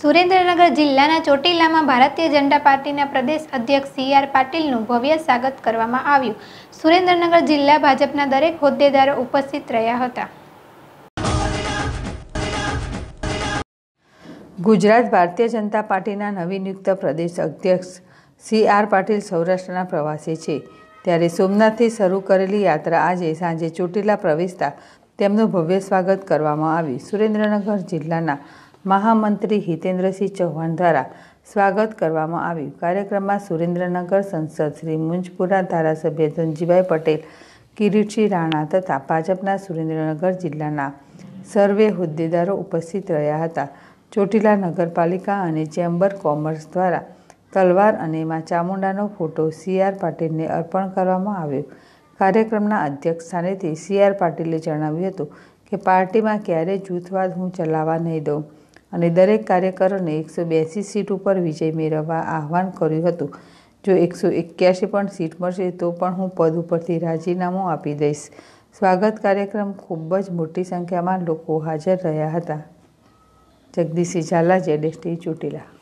સુરેન્દ્રનગર જિલ્લાના ચોટીલામાં ભારતીય જનતા પાર્ટીના પ્રદેશ અધ્યક્ષ સી આર પાટીલનું ભવ્ય સ્વાગત કરવામાં આવ્યું. સુરેન્દ્રનગર જિલ્લા ભાજપના દરેક હોદ્દેદારો ઉપસ્થિત રહ્યા હતા. ગુજરાત ભારતીય જનતા પાર્ટીના નવનિયુક્ત પ્રદેશ અધ્યક્ષ સી આર પાટીલ સૌરાષ્ટ્રના પ્રવાસે છે. ત્યારે સોમનાથથી શરૂ કરેલી યાત્રા આજે સાંજે ચોટીલા પ્રવેશતા તેમનું ભવ્ય સ્વાગત કરવામાં આવ્યું. સુરેન્દ્રનગર જિલ્લાના મહામંત્રી હિતેન્દ્રસિંહ ચૌહાણ દ્વારા સ્વાગત કરવામાં આવ્યું. કાર્યક્રમમાં સુરેન્દ્રનગર સંસદ શ્રી મુંજપુરા ધારાસભ્ય ધનજીભાઈ પટેલ, કિરીટસિંહ રાણા તથા ભાજપના સુરેન્દ્રનગર જિલ્લાના સર્વે હોદ્દેદારો ઉપસ્થિત રહ્યા હતા. ચોટીલા નગરપાલિકા અને ચેમ્બર કોમર્સ દ્વારા તલવાર અને મા ચામુંડાનો ફોટો સી આર પાટીલને અર્પણ કરવામાં આવ્યો. કાર્યક્રમના અધ્યક્ષ સ્થાનેથી સી આર પાટીલે જણાવ્યું હતું કે, પાર્ટીમાં ક્યારેય જૂથવાદ હું ચલાવવા નહીં દઉં. અને દરેક કાર્યકરોને એકસો બ્યાસી સીટ ઉપર વિજય મેળવવા આહવાન કર્યું હતું. જો એકસો એક્યાસી પણ સીટ મળશે, તો પણ હું પદ ઉપરથી રાજીનામું આપી દઈશ. સ્વાગત કાર્યક્રમ ખૂબ જ મોટી સંખ્યામાં લોકો હાજર રહ્યા હતા. જગદીશ ઝાલા જેડેસટી ચોટીલા.